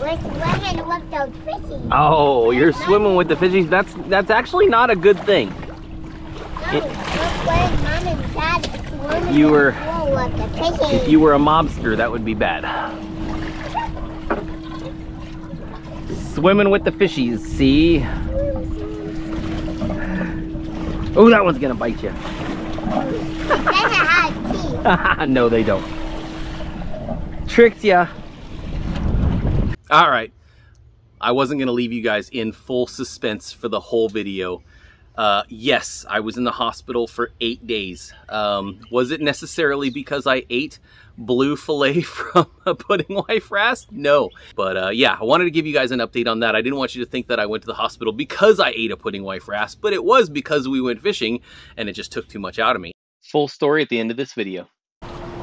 We're swimming with those fishies. Oh, you're swimming with the fishies. That's that's actually not a good thing. No, look mom and dad are You were- the pool with the fishies. If you were a mobster, that would be bad. Swimming with the fishies, see? Oh, that one's gonna bite you. Then it had teeth. no, they don't. Tricked ya. All right. I wasn't going to leave you guys in full suspense for the whole video. Uh, yes, I was in the hospital for eight days. Um, was it necessarily because I ate blue filet from a pudding wife wrasse? No. But uh, yeah, I wanted to give you guys an update on that. I didn't want you to think that I went to the hospital because I ate a pudding wife wrasse, but it was because we went fishing and it just took too much out of me. Full story at the end of this video.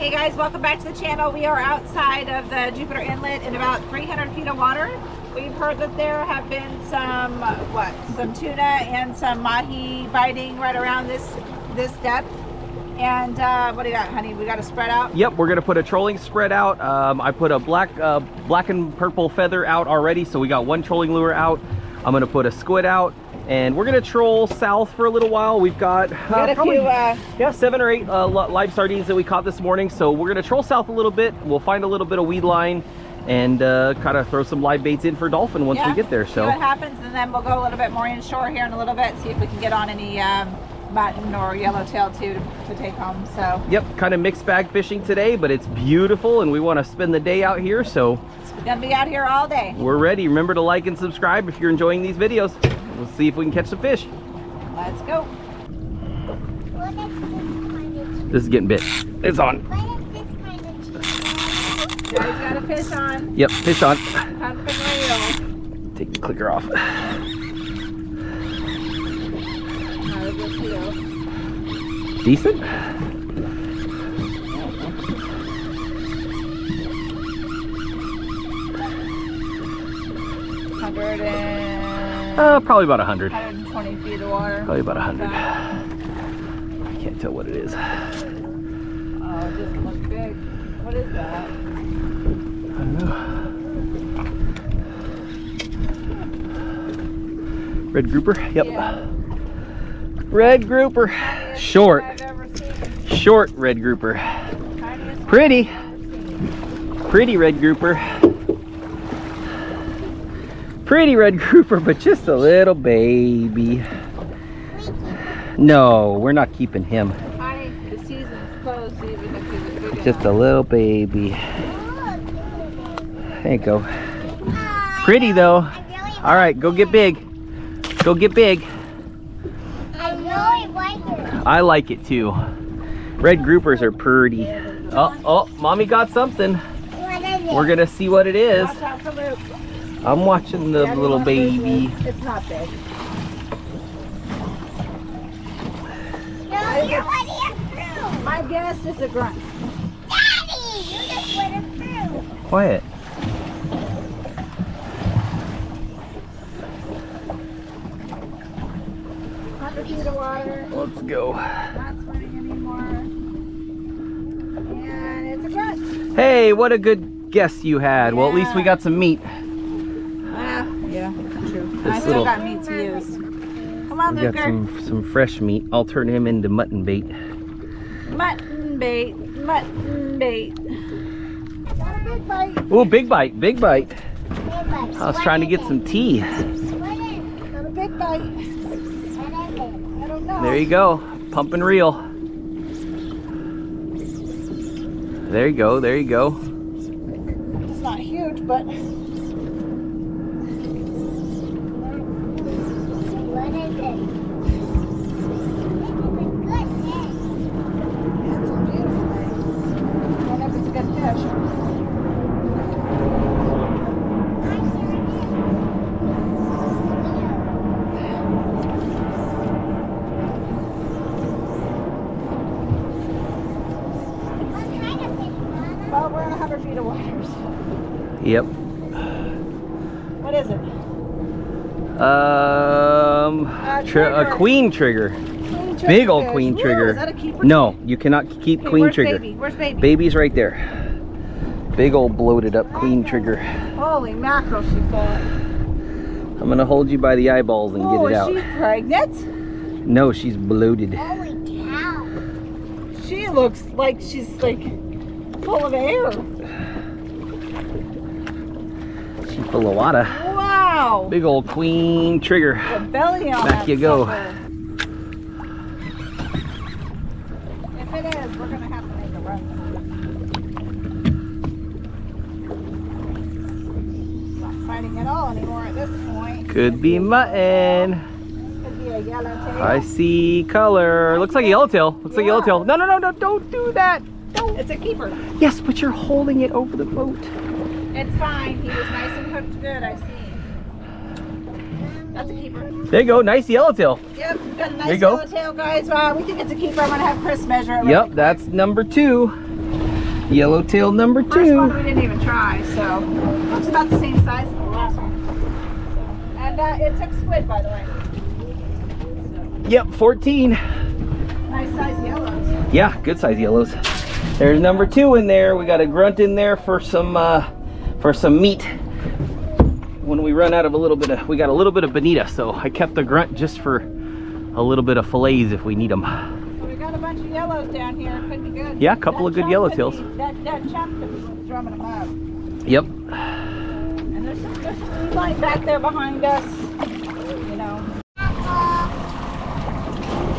Hey guys, welcome back to the channel. We are outside of the Jupiter Inlet in about 300 feet of water. We've heard that there have been some, what, some tuna and some mahi biting right around this this depth. And uh, what do you got, honey? We got to spread out? Yep, we're gonna put a trolling spread out. Um, I put a black, uh, black and purple feather out already, so we got one trolling lure out. I'm gonna put a squid out, and we're gonna troll south for a little while. We've got, uh, got probably, few, uh, yeah, seven or eight uh, live sardines that we caught this morning. So we're gonna troll south a little bit. We'll find a little bit of weed line, and uh, kind of throw some live baits in for dolphin once we get there. See So. what happens, and then we'll go a little bit more inshore here in a little bit, see if we can get on any um, mutton or yellowtail too to, to take home. So Yep, kind of mixed bag fishing today, but it's beautiful, and we want to spend the day out here. So gonna be out here all day. we're ready. Remember to like and subscribe if you're enjoying these videos. We'll see if we can catch some fish. Let's go. This kind of This is getting bit. It's on. What is this kind of cheese? Guys, got a fish on. Yep, fish on. Take the clicker off. Not a good deal. Decent? Hundred and Uh, probably about 100. 120 feet of water. Probably about 100. Oh, I can't tell what it is. I it doesn't look big. What is that? don't know. Red grouper? Yep. Yeah. Red grouper. Short. I've ever seen. Short red grouper. Pretty. I've ever seen. Pretty red grouper. Pretty red grouper, but just a little baby. No, we're not keeping him. Honey, closed even if he's a big Just a little baby. There you go. Pretty though. Really All right, go get big. Go get big. I really like it. I like it too. Red groupers are pretty. Oh, oh, mommy got something. What is it? We're gonna see what it is. Watch out for Luke. I'm watching the Daddy little wants to lose baby. It's not big. No, you're it through. My guess is a grunt. Daddy, you just it through. Quiet. Hundred feet of water. Let's go. Not swimming anymore. And it's a grunt. Hey, what a good guess you had. Well, at least we got some meat. Ah, yeah, true. This I still got meat to use. Come on, We got some some fresh meat. I'll turn him into mutton bait. Mutton bait, mutton bait. Got big bite. Oh, big bite, big bite. I I was trying to get some tea. Got a big bite. What is it? I don't know. There you go. Pump and reel. There you go, there you go. It's not huge, but What is it? This is a good day. it's a beautiful bait. I don't know if it's a good fish. What kind of fish, Mama? Well, we're in 100 feet of waters. Yep. What is it? Um, tri- a queen trigger. Queen Big old fish. queen trigger. Is that a keeper? No, you cannot keep Okay, queen where's trigger. Baby? Where's baby? Baby's right there. Big old bloated up queen trigger. Holy mackerel, she fought. I'm gonna hold you by the eyeballs and Oh, get it oh, out. Oh, is she pregnant? No, she's bloated. Holy cow. She looks like she's like full of air. She's full of water. Wow. Big old queen trigger. The belly on Back you go. sucker. Anymore at this point. Could be mutton. Could be a. I see color. Looks like a yellowtail. Looks like a Yeah. yellowtail. No, no, no, no, don't do that. It's a keeper. Yes, but you're holding it over the boat. It's fine. He was nice and hooked good. I see. That's a keeper. There you go. Nice yellowtail. Yep, got a nice There you go. yellowtail, guys. Uh, we think it's a keeper. I'm gonna have Chris measure it. Yep, that's number two. Yellowtail number First one two. we didn't even try, so looks about the same size as the last one. So, and uh, it took squid, by the way. Yep, 14. Nice size yellows. Yeah, good size yellows. There's number two in there. We got a grunt in there for some uh, for some meat. When we run out of a little bit of, we got a little bit of bonita, so I kept the grunt just for a little bit of fillets if we need them. So we got a bunch of yellows down here. Could be good. Yeah, a couple of good yellowtails. be- That, that chunk could be drumming them up. Yep. There's some, there's some blue line back there behind us. You know.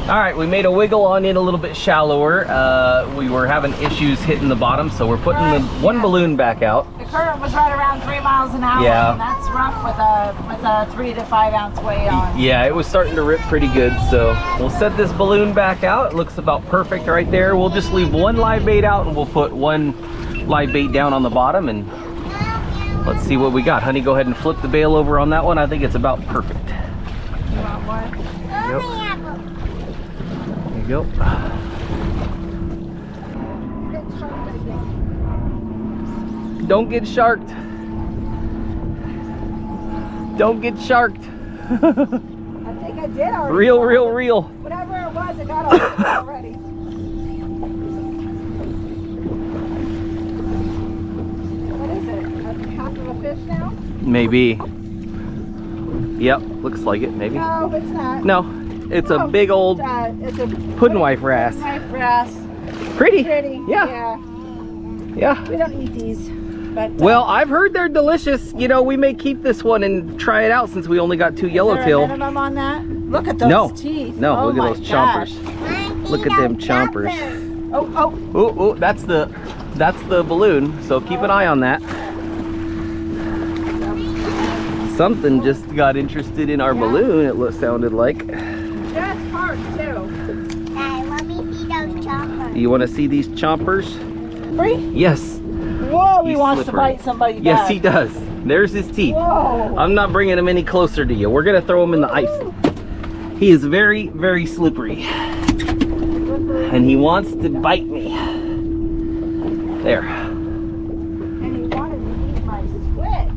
All right, we made a wiggle on it a little bit shallower. Uh, we were having issues hitting the bottom, so we're putting the one Yeah. balloon back out. The current was right around three miles an hour. Yeah. And that's rough with a with a three to five ounce weight on. Yeah, it was starting to rip pretty good, so we'll set this balloon back out. It looks about perfect right there. We'll just leave one live bait out and we'll put one live bait down on the bottom and let's see what we got. Honey, go ahead and flip the bail over on that one. I think it's about perfect. You want one? Only apple. There you go. Don't get sharked. Don't get sharked. I think I did already. real, real, real. Whatever it was, I got it already. What is it? A half of a fish now? Maybe. Yep, looks like it, maybe. No, it's not. No, it's a Oh, big old It's a, it's a pudding wife wrasse. Knife wrasse. Pretty. Pretty. Yeah. Yeah. Yeah. We don't eat these. But uh, Well, I've heard they're delicious. You know, we may keep this one and try it out since we only got two is there a yellowtail. minimum on that? Look at those No. teeth. No, Oh look at those gosh. chompers. Look at them chompers. Oh, oh, Oh, oh, that's the that's the balloon. So keep an eye on that. Something just got interested in our Yeah. balloon. It lo- sounded like. that's hard too. Dad, let me see those choppers. You want to see these chompers? Bree? Yes. Whoa, he He's wants slippery. to bite somebody Yes, he does. There's his teeth. Whoa. I'm not bringing him any closer to you. We're gonna throw him in the ice. He is very, very slippery. And he wants to bite me. There. And he wanted to eat my squid.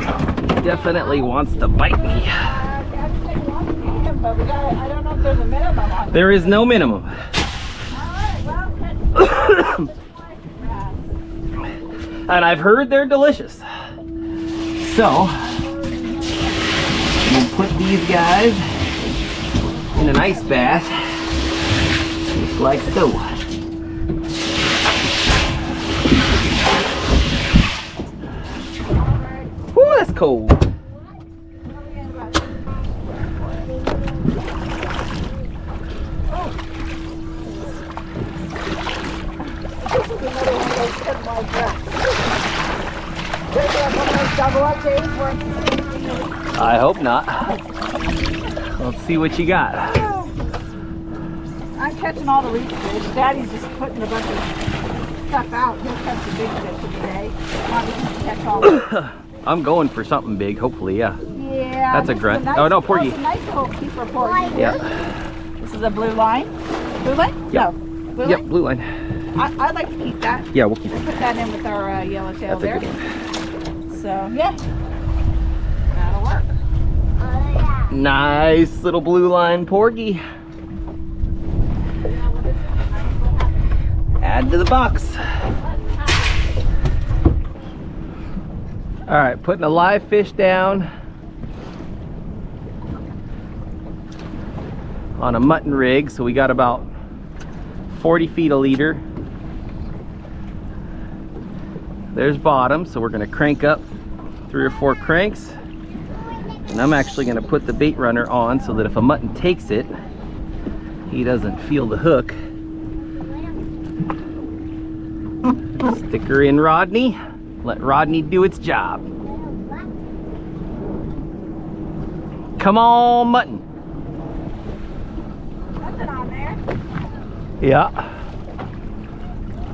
He definitely wants to bite me. Uh, Dad said he wants to eat him, but we got I don't know if there's wants to bite me. There is no minimum. And I've heard they're delicious. So, we'll put these guys in an ice bath, just like so. It's I hope not. Let's see what you got. I'm catching all the reef fish. Daddy's just putting a bunch of stuff out. He'll catch the big fish the. Mommy can catch all. I'm going for something big, hopefully, yeah. Yeah. That's a this is grunt. nice- Oh, no, porgy. it's nice little keeper porgy. Yeah. This is a blue line. Blue line? Yep. No. Blue Yep, line? blue line. I, I'd like to keep that. Yeah, we'll keep it. Put that in with our uh, yellowtail That's a there. good one. So, yeah. That'll work. Oh, yeah. Nice little blue line porgy. Add to the box. All right, putting a live fish down on a mutton rig. So we got about 40 feet a leader. There's bottom, so we're gonna crank up three or four cranks. And I'm actually gonna put the bait runner on so that if a mutton takes it, he doesn't feel the hook. Stick her in Rodney. Let Rodney do its job. Come on, mutton. Nothing on there. Yeah.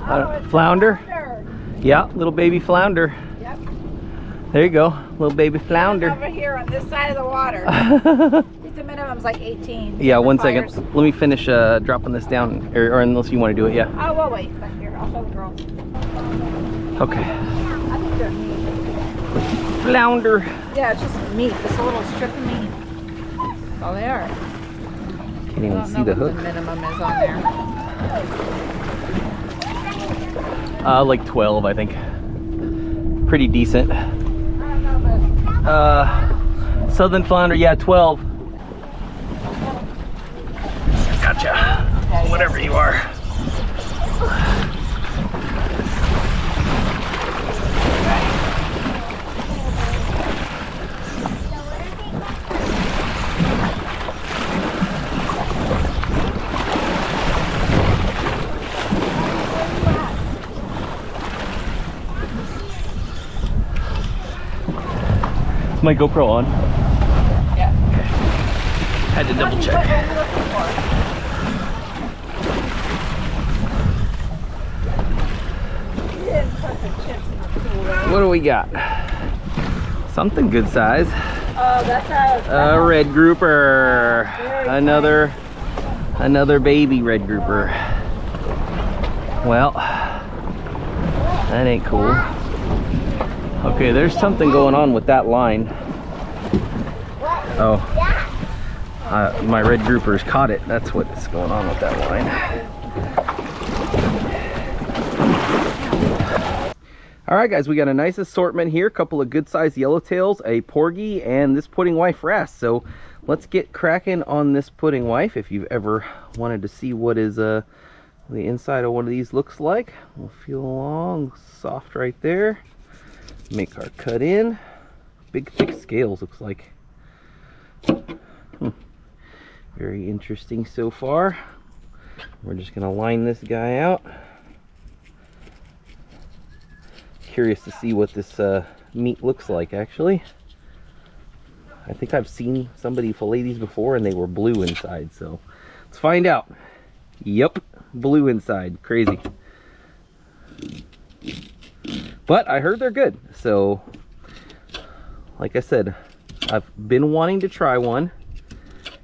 Oh, Uh, flounder? flounder. Yeah, little baby flounder. Yep. There you go, little baby flounder. Over here on this side of the water. The minimum's like 18. yeah, one second. Let me finish uh, dropping this down, or, or unless you want to do it, yeah. Oh, we'll wait back here. I'll show the girls. Okay. I think they're meat. Flounder. Yeah, it's just meat. Just a little strip of meat. That's all they are. Can't even see the hook. the minimum is on there. Uh, like 12, I think. Pretty decent. I don't know, but Uh, southern flounder, yeah, 12. Gotcha. Whatever you are. My GoPro on? yeah. Had to double check. What do we got? Something good size. Oh, that's a, A red grouper. Another another baby red grouper. Well, that ain't cool. Okay, there's something going on with that line. Oh, uh, my red groupers caught it. That's what's going on with that line. All right, guys, we got a nice assortment here. A couple of good-sized yellowtails, a porgy, and this pudding wife wrasse. So let's get cracking on this pudding wife. If you've ever wanted to see what is uh, the inside of one of these looks like, we'll feel along, soft right there. Make our cut in. Big, thick scales, looks like. Hmm. Very interesting so far. We're just gonna line this guy out. Curious to see what this uh, meat looks like actually. I think I've seen somebody fillet these before and they were blue inside, so let's find out. Yep, blue inside, crazy. But I heard they're good, so like I said, I've been wanting to try one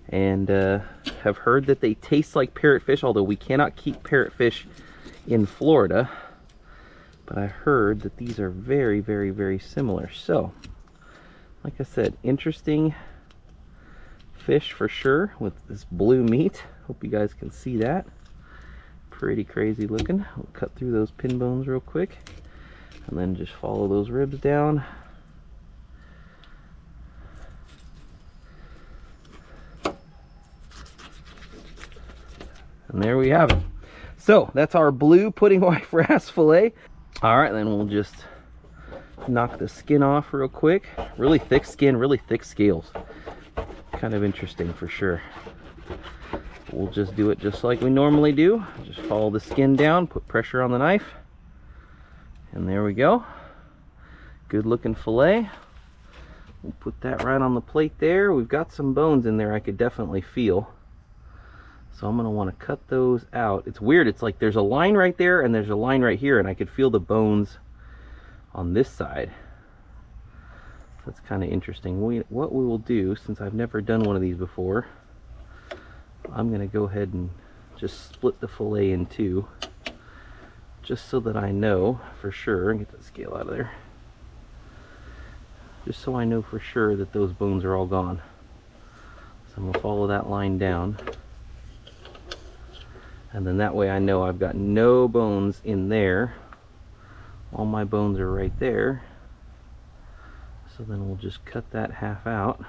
and uh, have heard that they taste like parrotfish, although we cannot keep parrotfish in Florida. But I heard that these are very, very, very similar. So, like I said, interesting fish for sure with this blue meat. Hope you guys can see that. Pretty crazy looking. We'll cut through those pin bones real quick and then just follow those ribs down. And there we have it. So that's our blue pudding wife wrasse fillet. All right, then we'll just knock the skin off real quick. Really thick skin, really thick scales. Kind of interesting for sure. We'll just do it just like we normally do. Just follow the skin down, put pressure on the knife. And there we go. Good looking fillet. We'll put that right on the plate there. We've got some bones in there I could definitely feel. So I'm gonna wanna cut those out. It's weird, it's like there's a line right there and there's a line right here and I could feel the bones on this side. That's kind of interesting. We, what we will do, since I've never done one of these before, I'm gonna go ahead and just split the fillet in two, just so that I know for sure, get that scale out of there, just so I know for sure that those bones are all gone. So I'm gonna follow that line down. And then that way I know I've got no bones in there. All my bones are right there. So then we'll just cut that half out.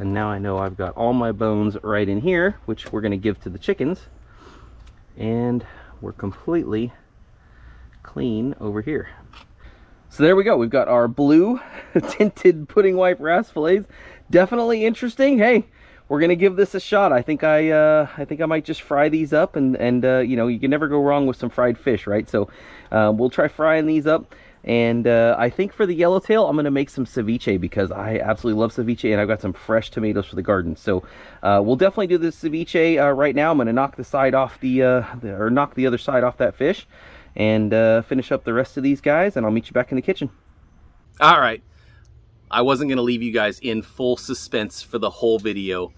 And now I know I've got all my bones right in here, which we're gonna give to the chickens. And we're completely clean over here. So there we go. We've got our blue tinted pudding white wrasse fillets. Definitely interesting. Hey, we're gonna give this a shot. I think I uh, I think I might just fry these up and and uh, you know you can never go wrong with some fried fish, right? So uh, we'll try frying these up. And uh, I think for the yellowtail, I'm going to make some ceviche because I absolutely love ceviche and I've got some fresh tomatoes for the garden. So uh, we'll definitely do the ceviche uh, right now. I'm going to knock the side off the, uh, the, or knock the other side off that fish and uh, finish up the rest of these guys and I'll meet you back in the kitchen. All right. I wasn't going to leave you guys in full suspense for the whole video.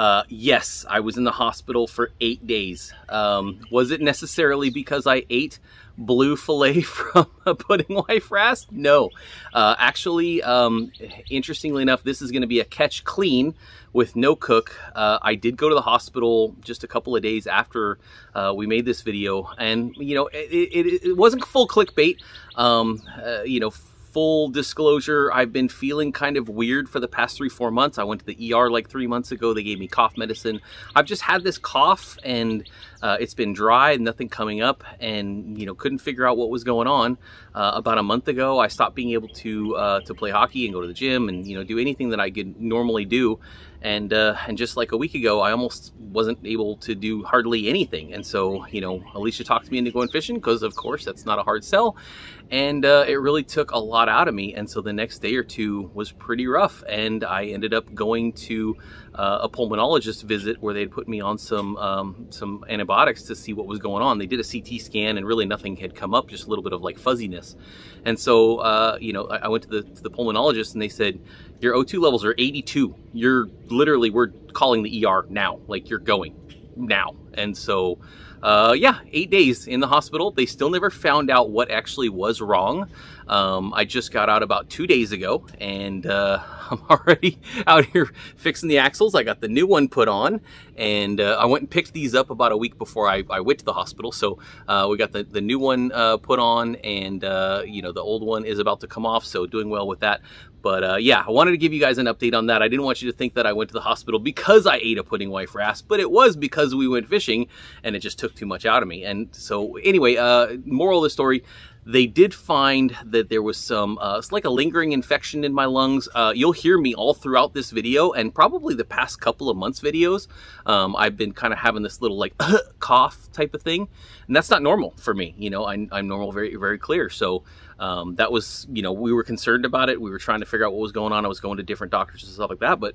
Uh, yes, I was in the hospital for eight days. Um, was it necessarily because I ate blue filet from a pudding wife wrasse? No. Uh, actually, um, interestingly enough, this is going to be a catch clean with no cook. Uh, I did go to the hospital just a couple of days after uh, we made this video, and you know, it, it, it wasn't full clickbait. Um, uh, you know, full disclosure, I've been feeling kind of weird for the past three, four months. I went to the ER like three months ago. They gave me cough medicine. I've just had this cough and uh, it's been dry, and nothing coming up, and you know couldn't figure out what was going on. Uh, about a month ago, I stopped being able to uh, to play hockey and go to the gym and you know do anything that I could normally do and uh, and just like a week ago, I almost wasn't able to do hardly anything. And so, you know, Alicia talked me into going fishing because, of course, that's not a hard sell. And uh, it really took a lot out of me. And so the next day or two was pretty rough. And I ended up going to uh, a pulmonologist visit where they'd put me on some um, some antibiotics to see what was going on. They did a CT scan and really nothing had come up, just a little bit of like fuzziness. And so, uh, you know, I, I went to the, to the pulmonologist and they said, your O2 levels are 82. You're literally, we're calling the ER now. Like you're going now. And so, uh, yeah, eight days in the hospital. They still never found out what actually was wrong. Um, I just got out about two days ago and uh, I'm already out here fixing the axles. I got the new one put on and uh, I went and picked these up about a week before I, I went to the hospital. So uh, we got the, the new one uh, put on and, uh, you know, the old one is about to come off. So doing well with that. But uh, yeah, I wanted to give you guys an update on that. I didn't want you to think that I went to the hospital because I ate a pudding wife wrasse, but it was because we went fishing and it just took too much out of me. And so anyway, uh, moral of the story, they did find that there was some, uh, it's like a lingering infection in my lungs. Uh, you'll hear me all throughout this video and probably the past couple of months videos. Um, I've been kind of having this little like cough type of thing. And that's not normal for me. You know, I'm, I'm normal, very, very clear. So um, that was, you know, we were concerned about it. We were trying to figure out what was going on. I was going to different doctors and stuff like that. But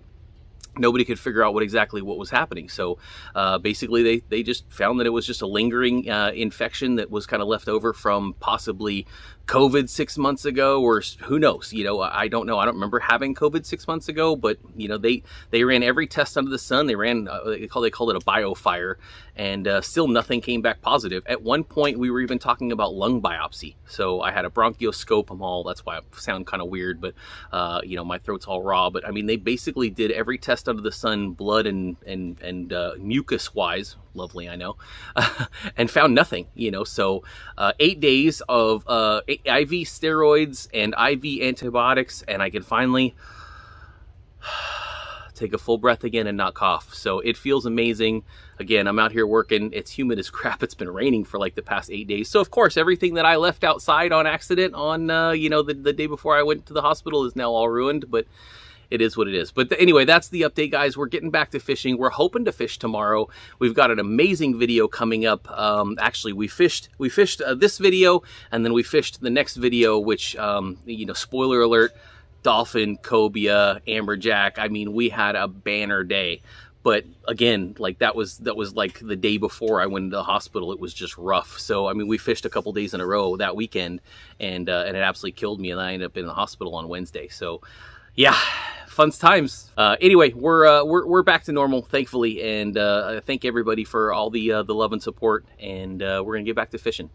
nobody could figure out what exactly what was happening. So uh, basically, they, they just found that it was just a lingering uh, infection that was kind of left over from possibly COVID six months ago, or who knows? You know, I don't know. I don't remember having COVID six months ago, but you know, they they ran every test under the sun. They ran uh, they call they called it a BioFire, and uh, still nothing came back positive. At one point, we were even talking about lung biopsy. So I had a bronchoscope. I'm all that's why I sound kind of weird, but uh, you know, my throat's all raw. But I mean, they basically did every test under the sun, blood and and and uh, mucus wise. Lovely, I know, and found nothing. You know, so uh, eight days of uh, IV steroids and IV antibiotics, and I can finally take a full breath again and not cough. So it feels amazing. Again, I'm out here working. It's humid as crap. It's been raining for like the past eight days. So of course, everything that I left outside on accident on, uh, you know, the, the day before I went to the hospital is now all ruined. But it is what it is. But anyway, that's the update, guys. We're getting back to fishing. We're hoping to fish tomorrow. We've got an amazing video coming up. Um, actually, we fished we fished uh, this video, and then we fished the next video, which um, you know, spoiler alert, dolphin, cobia, amberjack. I mean, we had a banner day. But again, like that was that was like the day before I went to the hospital. It was just rough. So I mean, we fished a couple days in a row that weekend, and uh, and it absolutely killed me. And I ended up in the hospital on Wednesday. So yeah, fun times. Uh, anyway, we're, uh, we're we're back to normal, thankfully, and uh, thank everybody for all the uh, the love and support. And uh, we're gonna get back to fishing.